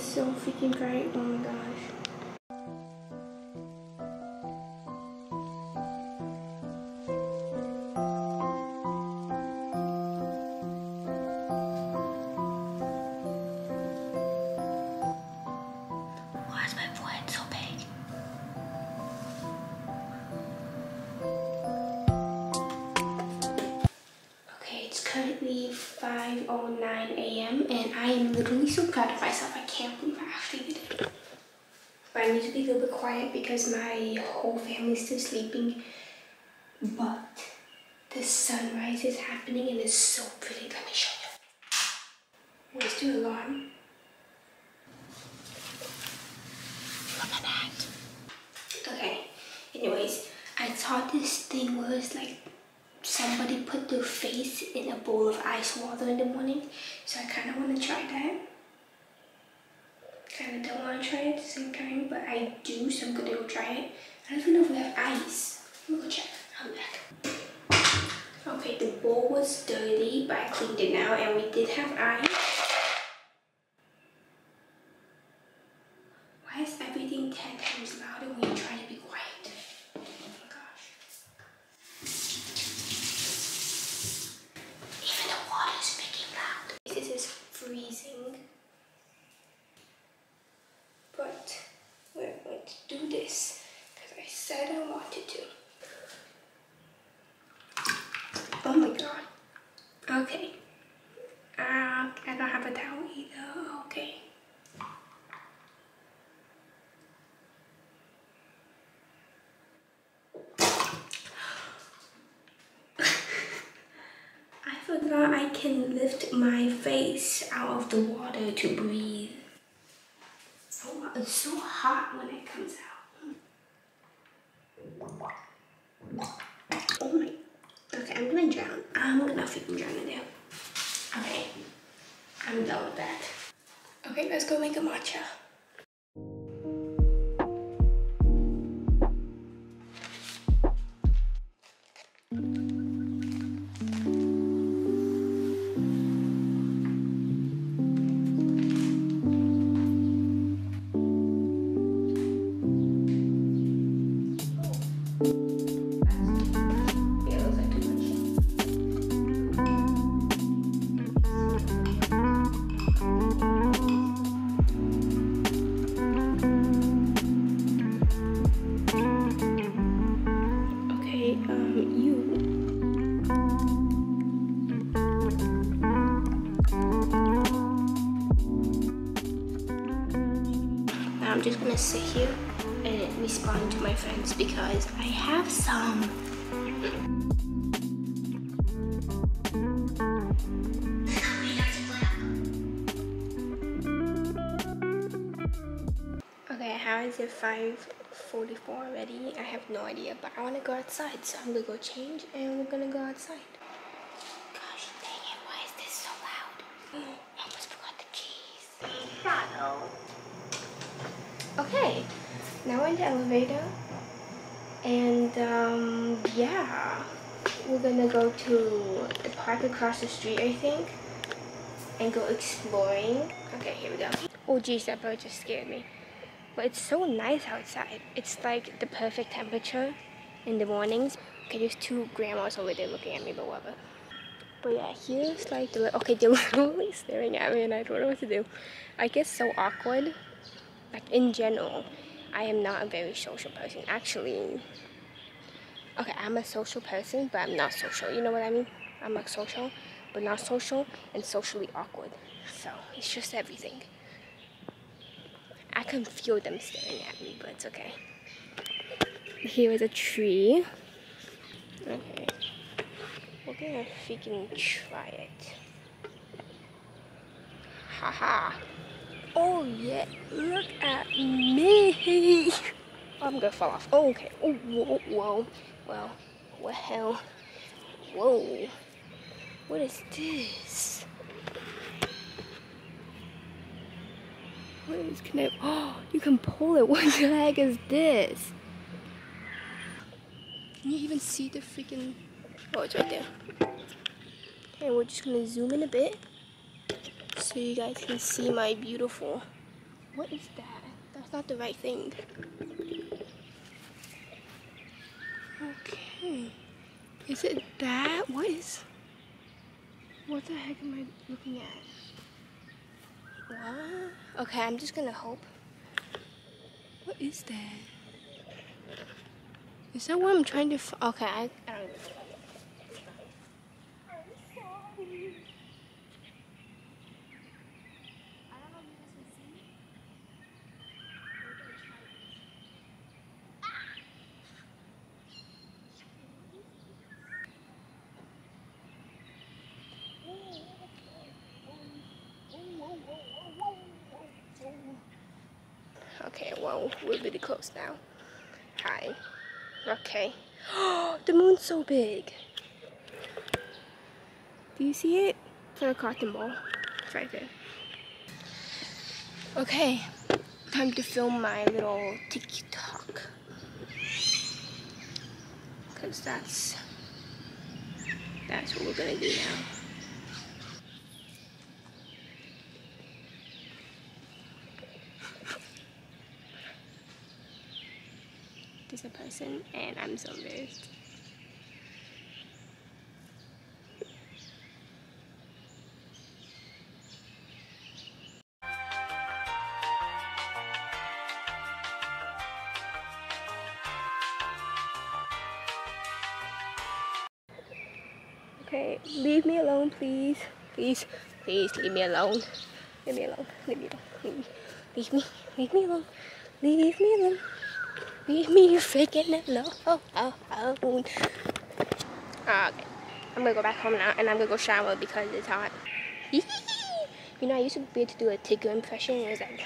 is so freaking bright. Oh my gosh. 5.09 a.m. and I am literally so proud of myself. I can't believe I actually did it. But I need to be a little bit quiet because my whole family's still sleeping. But the sunrise is happening and it's so pretty. Let me show you. Where's the alarm? Look at that. Okay, anyways, I thought this thing was like somebody put their face in a bowl of ice water in the morning. So I kind of want to try that. Kind of don't want to try it at the same time, but I do, so I'm gonna go try it. I don't even know if we have ice. Me go check. I'll be back. Okay, the bowl was dirty, but I cleaned it now, and we did have ice. Why is everything 10 times louder when you try to be quiet? Oh my gosh. Even the water is making loud. This is freezing. But we're going to do this because I said I wanted to. Oh my god. Okay. Uh, I don't have a towel either. Okay. I can lift my face out of the water to breathe. It's so hot when it comes out. Oh my. Okay, I'm gonna drown. I'm gonna freaking drown in there. Okay, I'm done with that. Okay, let's go make a matcha. I'm just gonna sit here and respond to my friends because I have some. Okay, how is it 5.44 already? I have no idea, but I want to go outside, so I'm gonna go change and we're gonna go outside. Now in the elevator, and um, yeah, we're gonna go to the park across the street, I think, and go exploring. Okay, here we go. Oh geez, that bird just scared me. But it's so nice outside. It's like the perfect temperature in the mornings. Okay, there's two grandmas over there looking at me, but whatever. But yeah, here's like the okay, they're literally staring at me, and I don't know what to do. I get so awkward. Like in general, I am not a very social person. Actually, okay, I'm a social person, but I'm not social. You know what I mean? I'm like social, but not social, and socially awkward. So it's just everything. I can feel them staring at me, but it's okay. Here is a tree. Okay. We're gonna freaking try it. Haha. Oh yeah, look at me. I'm gonna fall off. Oh, okay. Oh, whoa, whoa. Well, well. Whoa. What is this? What is can I? Oh, you can pull it. What the heck is this? Can you even see the freaking? Oh, it's right there. Okay, we're just gonna zoom in a bit so you guys can see my beautiful What is that? That's not the right thing. Okay. Is it that? What is... What the heck am I looking at? What? Okay, I'm just gonna hope. What is that? Is that what I'm trying to... okay, I, I don't know. Okay, well, we're really close now. Hi. Okay. the moon's so big. Do you see it? It's like a cotton ball. It's right there. Okay, time to film my little TikTok. Cause that's that's what we're gonna do now. There's a and I'm so embarrassed. Okay, leave me alone, please. Please, please, leave me alone. Leave me alone. Leave me alone. Leave me. Leave me. Leave me alone. Leave me alone. Leave me freaking alone. Oh, oh, oh. okay. I'm gonna go back home now and I'm gonna go shower because it's hot. you know, I used to be able to do a Tigger impression. It was like,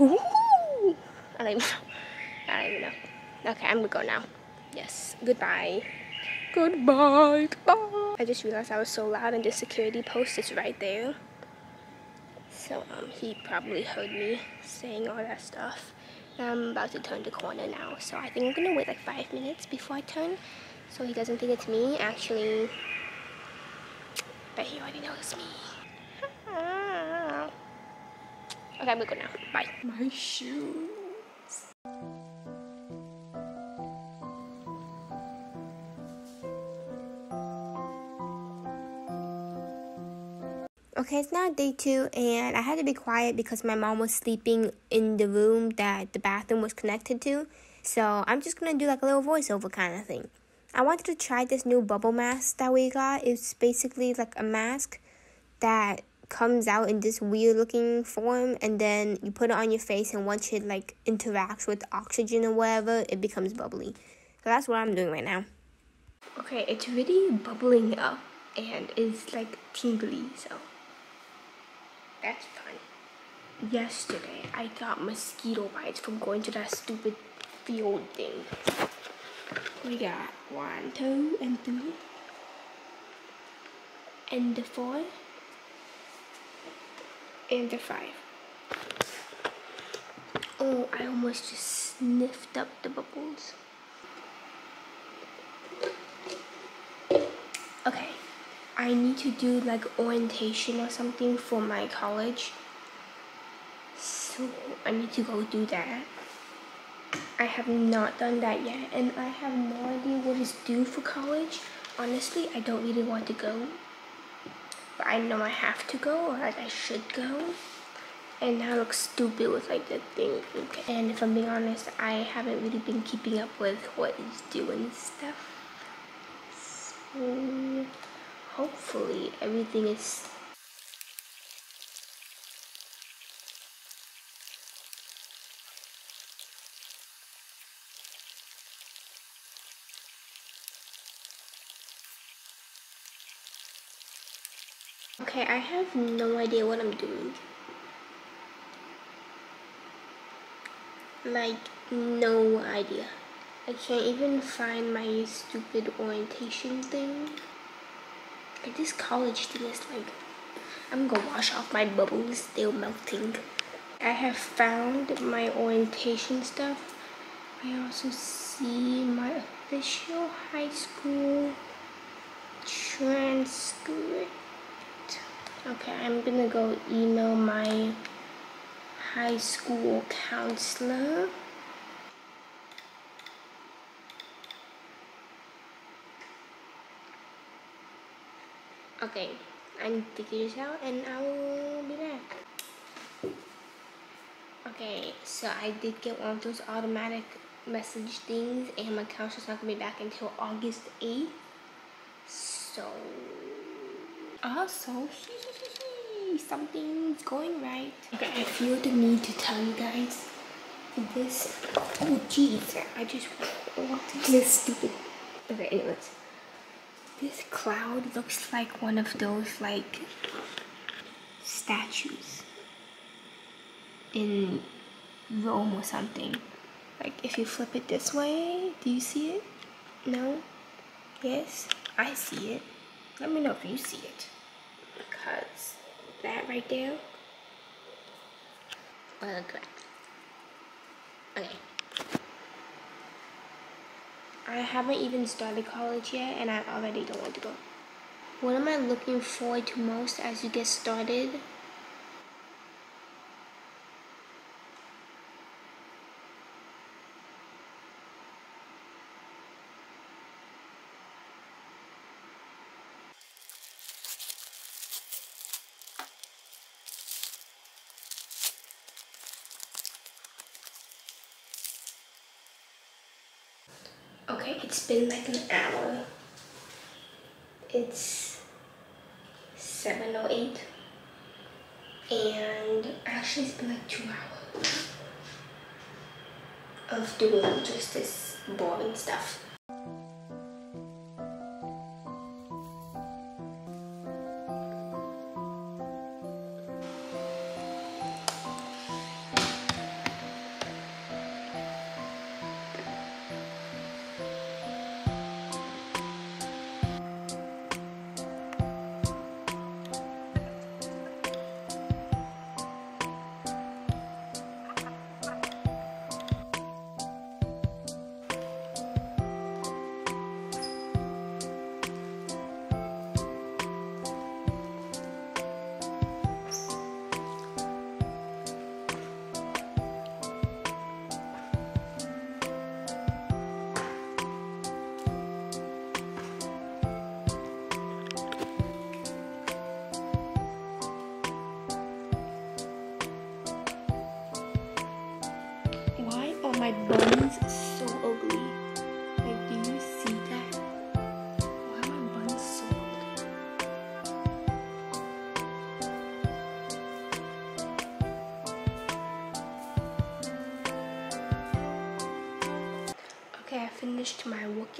Ooh. I don't even know. I don't even know. Okay, I'm gonna go now. Yes. Goodbye. Goodbye. Goodbye. I just realized I was so loud and the security post is right there. So um, he probably heard me saying all that stuff. I'm about to turn the corner now, so I think I'm gonna wait like five minutes before I turn so he doesn't think it's me, actually. But he already knows me. okay, I'm gonna go now. Bye. My shoes. Okay, it's now day two, and I had to be quiet because my mom was sleeping in the room that the bathroom was connected to. So I'm just gonna do like a little voiceover kind of thing. I wanted to try this new bubble mask that we got. It's basically like a mask that comes out in this weird looking form, and then you put it on your face, and once it like interacts with oxygen or whatever, it becomes bubbly. So that's what I'm doing right now. Okay, it's really bubbling up, and it's like tingly, so. That's fun. Yesterday, I got mosquito bites from going to that stupid field thing. We got one, two, and three. And the four. And the five. Oh, I almost just sniffed up the bubbles. Okay. I need to do like orientation or something for my college. So I need to go do that. I have not done that yet and I have no idea what is due for college. Honestly, I don't really want to go. But I know I have to go or like I should go. And I look stupid with like the thing. And if I'm being honest, I haven't really been keeping up with what is due and stuff. So hopefully everything is Okay, I have no idea what I'm doing. Like, no idea. I can't even find my stupid orientation thing. Like this college thing is like, I'm gonna wash off my bubbles, they're melting. I have found my orientation stuff. I also see my official high school transcript. Okay, I'm gonna go email my high school counselor. Okay, I need to figure this out and I will be back. Okay, so I did get one of those automatic message things and my counselor's not gonna be back until August 8th. So, also, something's going right. Okay, I feel the need to tell you guys this. Oh, jeez, I just want this stupid. Okay, anyways. This cloud looks like one of those like statues in Rome or something. Like if you flip it this way, do you see it? No? Yes? I see it. Let me know if you see it. Because that right there correct. Okay. I haven't even started college yet and I already don't want to go. What am I looking forward to most as you get started? It's been like an hour. It's 7.08 and actually it's been like two hours of doing just this boring stuff.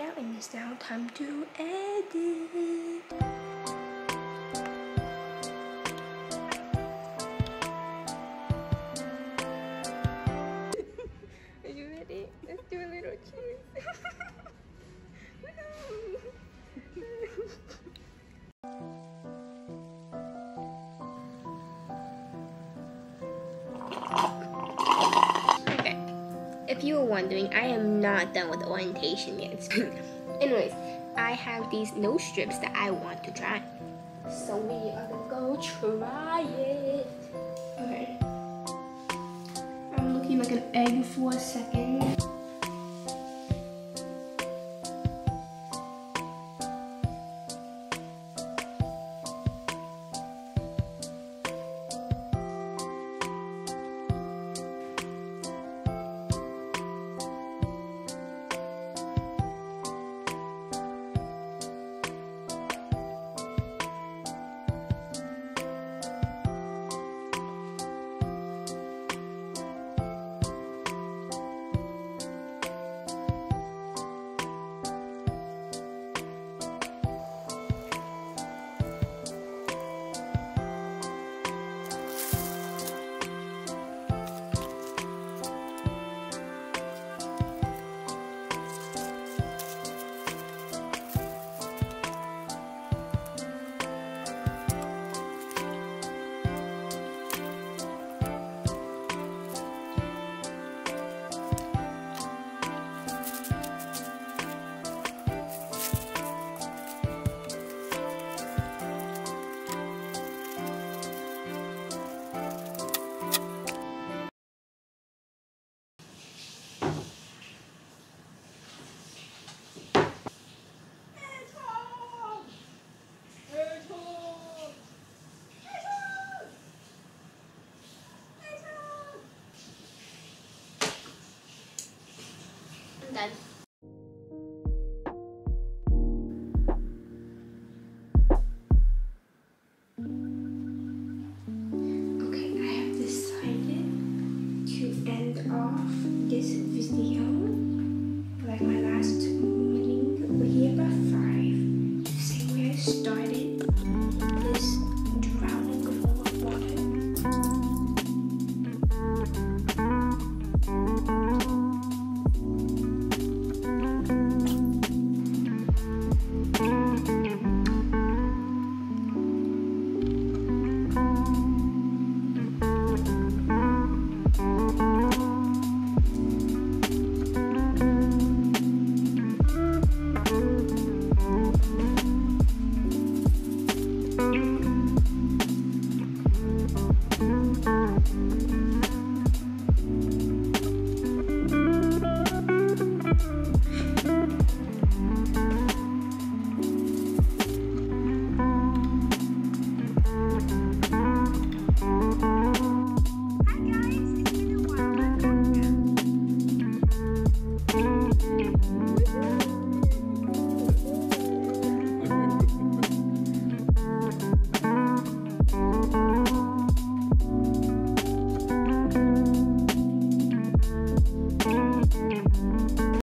Workout and it's now time to edit. If you were wondering, I am not done with orientation yet. Anyways, I have these nose strips that I want to try. So we are gonna go try it. Okay. I'm looking like an egg for a second. Done.